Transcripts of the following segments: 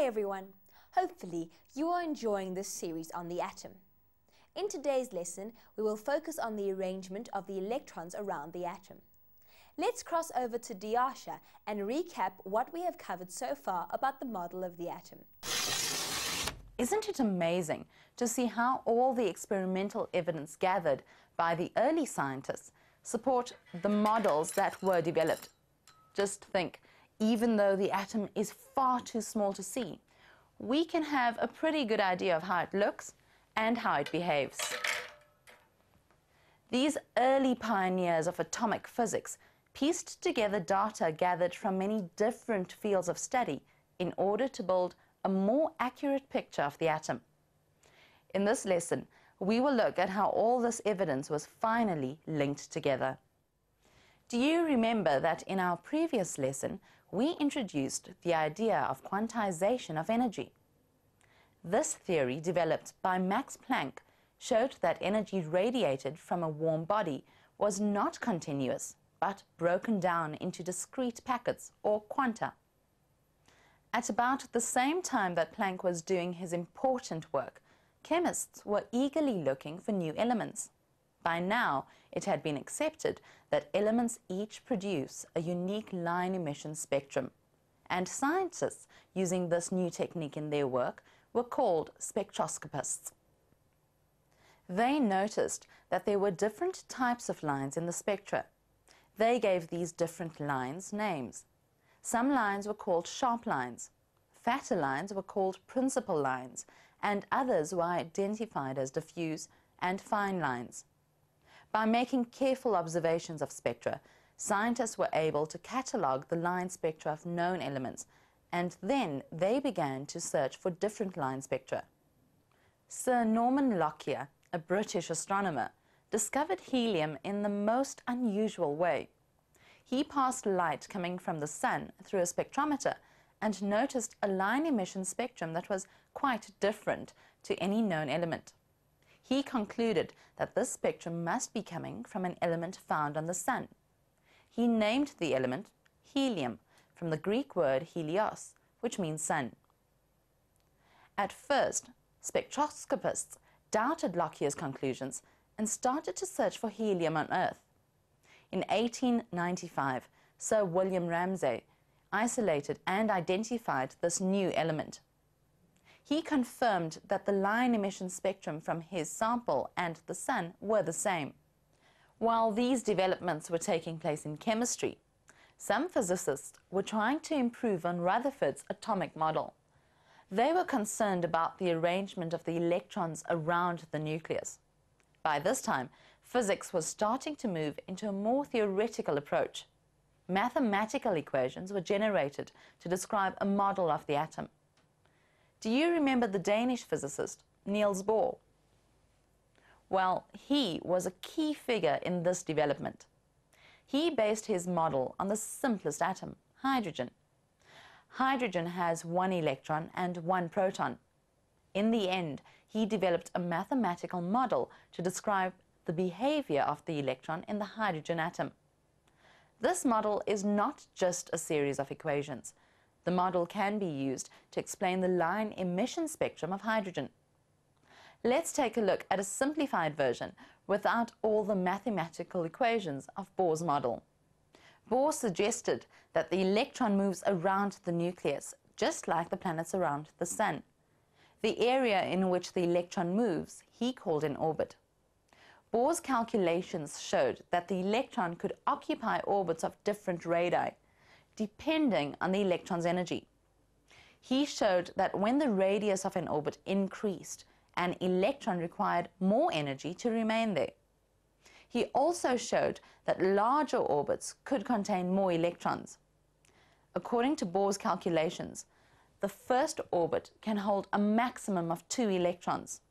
Hi everyone. Hopefully you are enjoying this series on the atom. In today's lesson, we will focus on the arrangement of the electrons around the atom. Let's cross over to Diasha and recap what we have covered so far about the model of the atom. Isn't it amazing to see how all the experimental evidence gathered by the early scientists support the models that were developed? Just think, even though the atom is far too small to see, we can have a pretty good idea of how it looks and how it behaves. These early pioneers of atomic physics pieced together data gathered from many different fields of study in order to build a more accurate picture of the atom. In this lesson, we will look at how all this evidence was finally linked together. Do you remember that in our previous lesson, we introduced the idea of quantization of energy? This theory, developed by Max Planck, showed that energy radiated from a warm body was not continuous, but broken down into discrete packets, or quanta. At about the same time that Planck was doing his important work, chemists were eagerly looking for new elements. By now, it had been accepted that elements each produce a unique line emission spectrum, and scientists using this new technique in their work were called spectroscopists. They noticed that there were different types of lines in the spectra. They gave these different lines names. Some lines were called sharp lines, fatter lines were called principal lines, and others were identified as diffuse and fine lines. By making careful observations of spectra, scientists were able to catalogue the line spectra of known elements, and then they began to search for different line spectra. Sir Norman Lockyer, a British astronomer, discovered helium in the most unusual way. He passed light coming from the sun through a spectrometer and noticed a line emission spectrum that was quite different to any known element he concluded that this spectrum must be coming from an element found on the Sun. He named the element helium from the Greek word helios, which means sun. At first, spectroscopists doubted Lockyer's conclusions and started to search for helium on Earth. In 1895, Sir William Ramsay isolated and identified this new element he confirmed that the line emission spectrum from his sample and the Sun were the same. While these developments were taking place in chemistry, some physicists were trying to improve on Rutherford's atomic model. They were concerned about the arrangement of the electrons around the nucleus. By this time, physics was starting to move into a more theoretical approach. Mathematical equations were generated to describe a model of the atom. Do you remember the Danish physicist Niels Bohr? Well, he was a key figure in this development. He based his model on the simplest atom, hydrogen. Hydrogen has one electron and one proton. In the end, he developed a mathematical model to describe the behavior of the electron in the hydrogen atom. This model is not just a series of equations. The model can be used to explain the line emission spectrum of hydrogen. Let's take a look at a simplified version without all the mathematical equations of Bohr's model. Bohr suggested that the electron moves around the nucleus, just like the planets around the Sun. The area in which the electron moves he called an orbit. Bohr's calculations showed that the electron could occupy orbits of different radii, depending on the electron's energy. He showed that when the radius of an orbit increased, an electron required more energy to remain there. He also showed that larger orbits could contain more electrons. According to Bohr's calculations, the first orbit can hold a maximum of two electrons.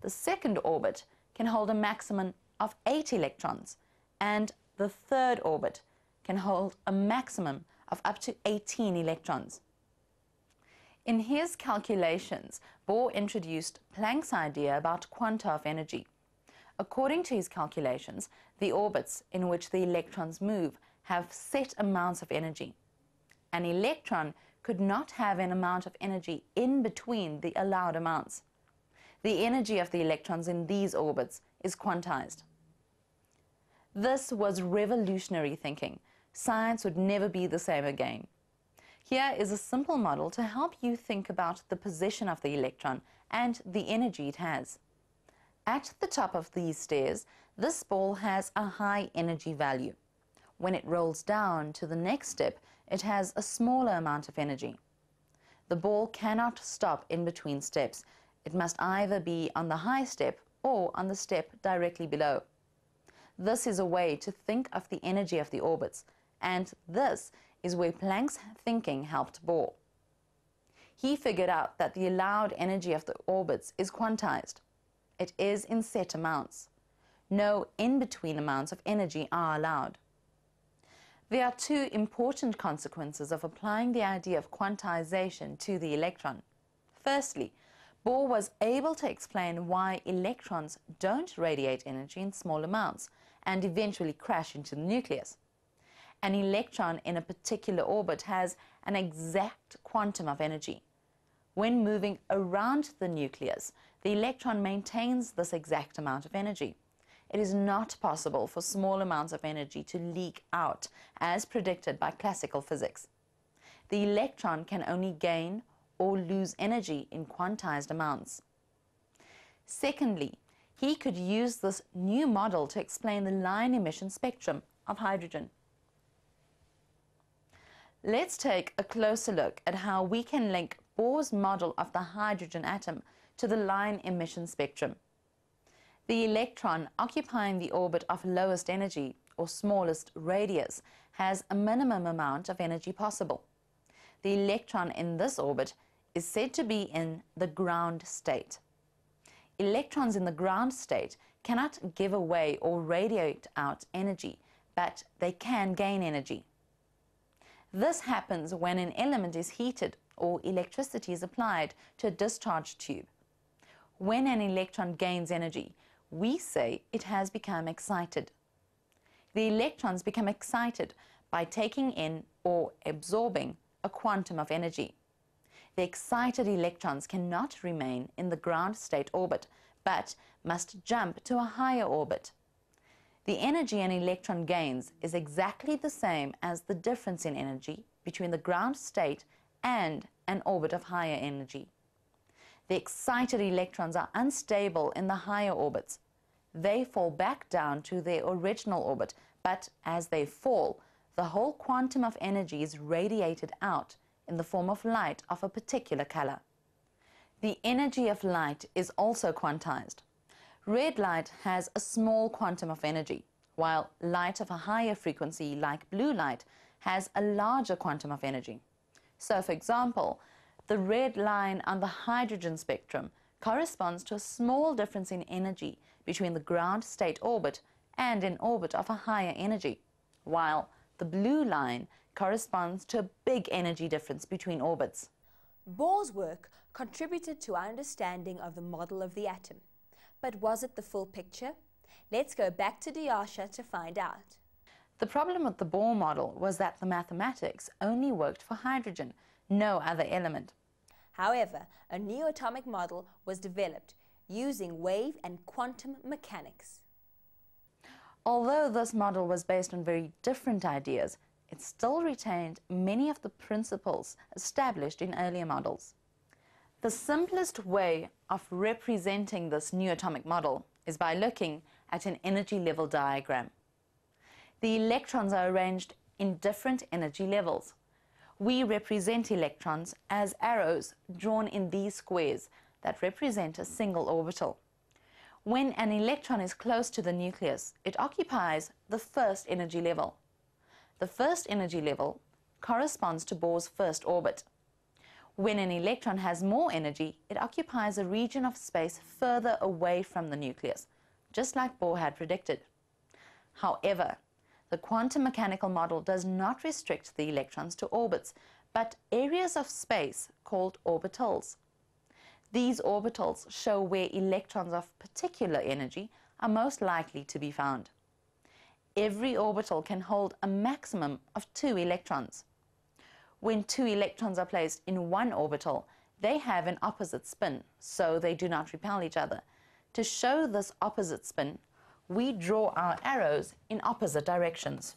The second orbit can hold a maximum of eight electrons, and the third orbit can hold a maximum of up to 18 electrons. In his calculations, Bohr introduced Planck's idea about quanta of energy. According to his calculations, the orbits in which the electrons move have set amounts of energy. An electron could not have an amount of energy in between the allowed amounts. The energy of the electrons in these orbits is quantized. This was revolutionary thinking. Science would never be the same again. Here is a simple model to help you think about the position of the electron and the energy it has. At the top of these stairs, this ball has a high energy value. When it rolls down to the next step, it has a smaller amount of energy. The ball cannot stop in between steps. It must either be on the high step or on the step directly below. This is a way to think of the energy of the orbits, and this is where Planck's thinking helped Bohr. He figured out that the allowed energy of the orbits is quantized. It is in set amounts. No in-between amounts of energy are allowed. There are two important consequences of applying the idea of quantization to the electron. Firstly, Bohr was able to explain why electrons don't radiate energy in small amounts and eventually crash into the nucleus. An electron in a particular orbit has an exact quantum of energy. When moving around the nucleus, the electron maintains this exact amount of energy. It is not possible for small amounts of energy to leak out, as predicted by classical physics. The electron can only gain or lose energy in quantized amounts. Secondly, he could use this new model to explain the line emission spectrum of hydrogen. Let's take a closer look at how we can link Bohr's model of the hydrogen atom to the line emission spectrum. The electron occupying the orbit of lowest energy or smallest radius has a minimum amount of energy possible. The electron in this orbit is said to be in the ground state. Electrons in the ground state cannot give away or radiate out energy, but they can gain energy. This happens when an element is heated or electricity is applied to a discharge tube. When an electron gains energy, we say it has become excited. The electrons become excited by taking in or absorbing a quantum of energy. The excited electrons cannot remain in the ground state orbit, but must jump to a higher orbit. The energy an electron gains is exactly the same as the difference in energy between the ground state and an orbit of higher energy. The excited electrons are unstable in the higher orbits. They fall back down to their original orbit, but as they fall, the whole quantum of energy is radiated out in the form of light of a particular color. The energy of light is also quantized. Red light has a small quantum of energy, while light of a higher frequency, like blue light, has a larger quantum of energy. So, for example, the red line on the hydrogen spectrum corresponds to a small difference in energy between the ground state orbit and an orbit of a higher energy, while the blue line corresponds to a big energy difference between orbits. Bohr's work contributed to our understanding of the model of the atom. But was it the full picture? Let's go back to Diyasha to find out. The problem with the Bohr model was that the mathematics only worked for hydrogen, no other element. However, a new atomic model was developed using wave and quantum mechanics. Although this model was based on very different ideas, it still retained many of the principles established in earlier models. The simplest way of representing this new atomic model is by looking at an energy level diagram. The electrons are arranged in different energy levels. We represent electrons as arrows drawn in these squares that represent a single orbital. When an electron is close to the nucleus, it occupies the first energy level. The first energy level corresponds to Bohr's first orbit. When an electron has more energy, it occupies a region of space further away from the nucleus, just like Bohr had predicted. However, the quantum mechanical model does not restrict the electrons to orbits, but areas of space called orbitals. These orbitals show where electrons of particular energy are most likely to be found. Every orbital can hold a maximum of two electrons. When two electrons are placed in one orbital, they have an opposite spin, so they do not repel each other. To show this opposite spin, we draw our arrows in opposite directions.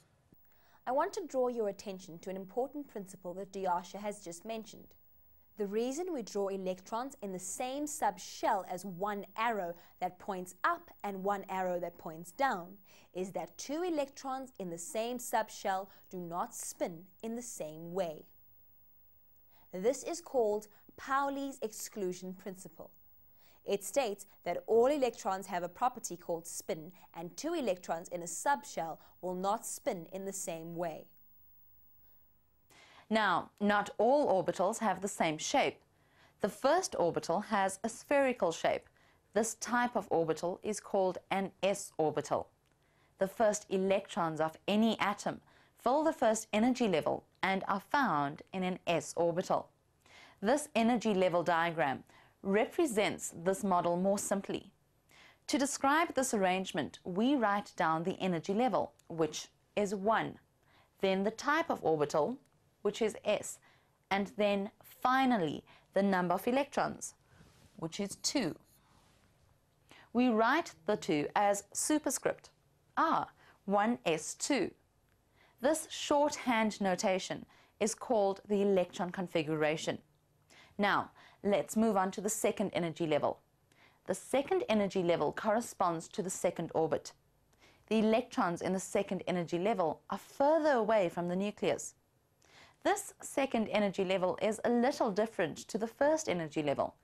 I want to draw your attention to an important principle that Diyasha has just mentioned. The reason we draw electrons in the same subshell as one arrow that points up and one arrow that points down is that two electrons in the same subshell do not spin in the same way. This is called Pauli's exclusion principle. It states that all electrons have a property called spin and two electrons in a subshell will not spin in the same way. Now, not all orbitals have the same shape. The first orbital has a spherical shape. This type of orbital is called an s orbital. The first electrons of any atom fill the first energy level and are found in an s orbital. This energy level diagram represents this model more simply. To describe this arrangement, we write down the energy level, which is 1, then the type of orbital, which is s, and then finally the number of electrons, which is 2. We write the 2 as superscript, r, 1s2. This shorthand notation is called the electron configuration. Now, let's move on to the second energy level. The second energy level corresponds to the second orbit. The electrons in the second energy level are further away from the nucleus. This second energy level is a little different to the first energy level.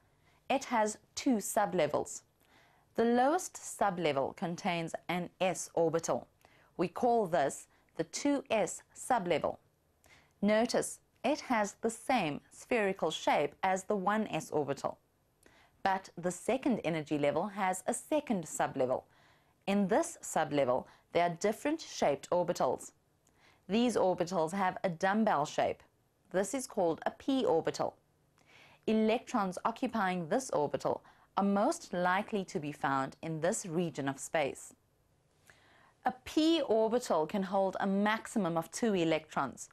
It has two sublevels. The lowest sublevel contains an s orbital. We call this the 2s sublevel. Notice it has the same spherical shape as the 1s orbital. But the second energy level has a second sublevel. In this sublevel, there are different shaped orbitals. These orbitals have a dumbbell shape. This is called a p orbital. Electrons occupying this orbital are most likely to be found in this region of space. A p orbital can hold a maximum of two electrons.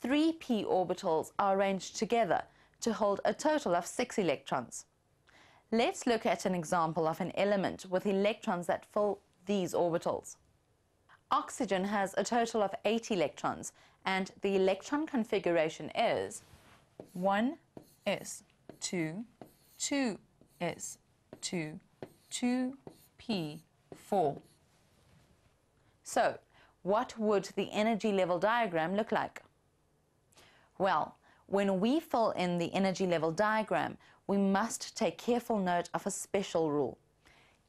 Three p orbitals are arranged together to hold a total of six electrons. Let's look at an example of an element with electrons that fill these orbitals. Oxygen has a total of 8 electrons and the electron configuration is 1s, 2, 2s, 2, 2p, 4. So, what would the energy level diagram look like? Well, when we fill in the energy level diagram, we must take careful note of a special rule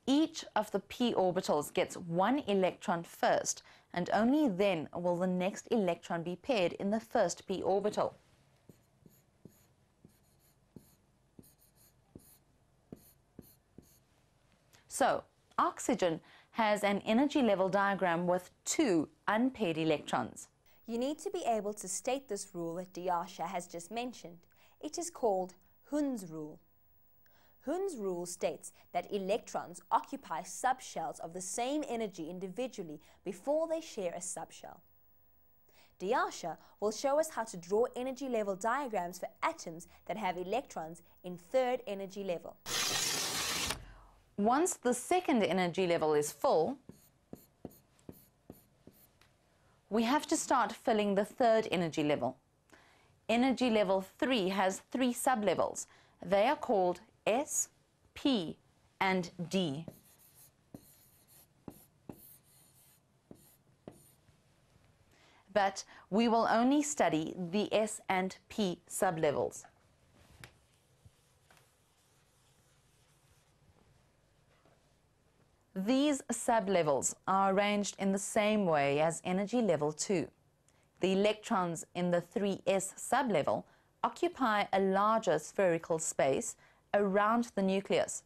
each of the p orbitals gets one electron first, and only then will the next electron be paired in the first p orbital. So, oxygen has an energy level diagram with two unpaired electrons. You need to be able to state this rule that Diasha has just mentioned. It is called Hund's rule. Hund's rule states that electrons occupy subshells of the same energy individually before they share a subshell. Diasha will show us how to draw energy level diagrams for atoms that have electrons in third energy level. Once the second energy level is full, we have to start filling the third energy level. Energy level 3 has three sublevels. They are called S, P, and D. But we will only study the S and P sublevels. These sublevels are arranged in the same way as energy level 2. The electrons in the 3s sublevel occupy a larger spherical space around the nucleus,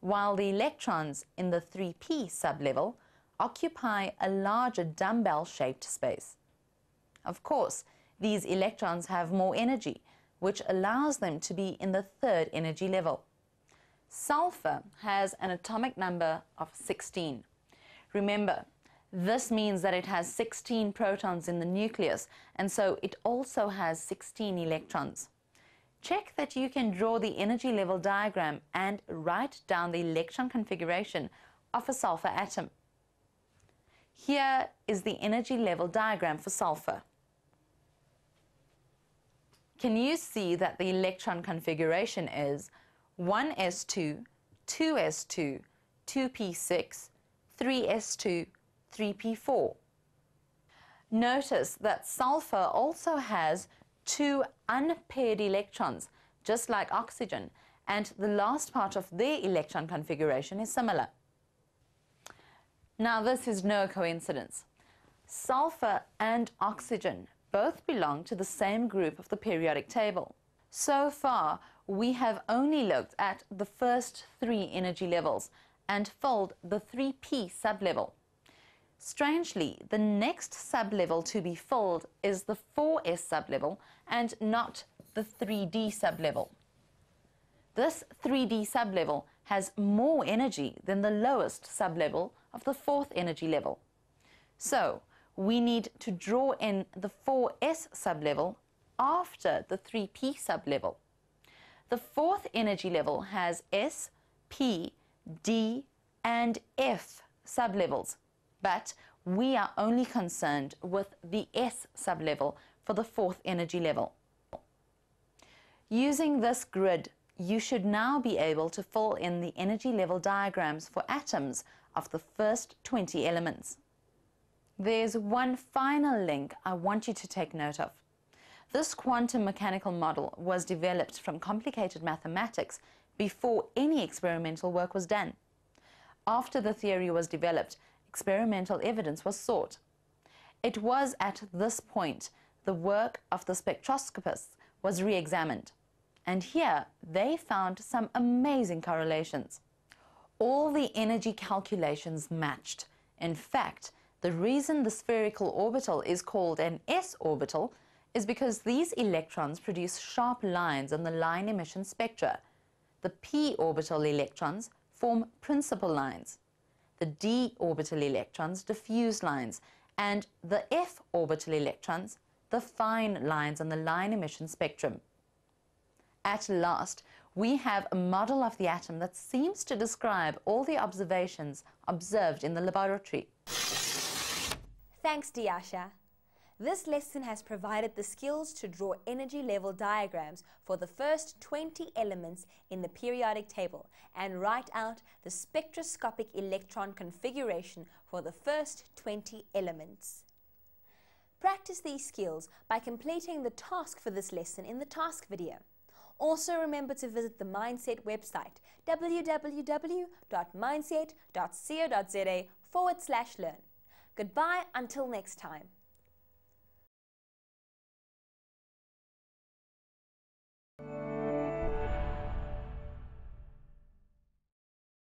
while the electrons in the 3p sublevel occupy a larger dumbbell-shaped space. Of course, these electrons have more energy, which allows them to be in the third energy level. Sulfur has an atomic number of 16. Remember, This means that it has 16 protons in the nucleus, and so it also has 16 electrons. Check that you can draw the energy level diagram and write down the electron configuration of a sulfur atom. Here is the energy level diagram for sulfur. Can you see that the electron configuration is 1s2, 2s2, 2p6, 3s2, 3p4. Notice that sulfur also has two unpaired electrons, just like oxygen, and the last part of their electron configuration is similar. Now, this is no coincidence. Sulfur and oxygen both belong to the same group of the periodic table. So far, we have only looked at the first three energy levels and filled the 3p sublevel. Strangely, the next sublevel to be filled is the 4s sublevel and not the 3d sublevel. This 3d sublevel has more energy than the lowest sublevel of the fourth energy level. So, we need to draw in the 4s sublevel after the 3p sublevel. The fourth energy level has S, P, D, and F sublevels but we are only concerned with the S sublevel for the fourth energy level. Using this grid, you should now be able to fill in the energy level diagrams for atoms of the first 20 elements. There's one final link I want you to take note of. This quantum mechanical model was developed from complicated mathematics before any experimental work was done. After the theory was developed, experimental evidence was sought. It was at this point the work of the spectroscopists was re-examined. And here they found some amazing correlations. All the energy calculations matched. In fact, the reason the spherical orbital is called an s orbital is because these electrons produce sharp lines on the line emission spectra. The p orbital electrons form principal lines the d orbital electrons, diffuse lines, and the f orbital electrons, the fine lines on the line emission spectrum. At last, we have a model of the atom that seems to describe all the observations observed in the laboratory. Thanks, Diasha. This lesson has provided the skills to draw energy level diagrams for the first 20 elements in the periodic table and write out the spectroscopic electron configuration for the first 20 elements. Practice these skills by completing the task for this lesson in the task video. Also remember to visit the Mindset website www.mindset.co.za forward slash learn. Goodbye until next time. Bye.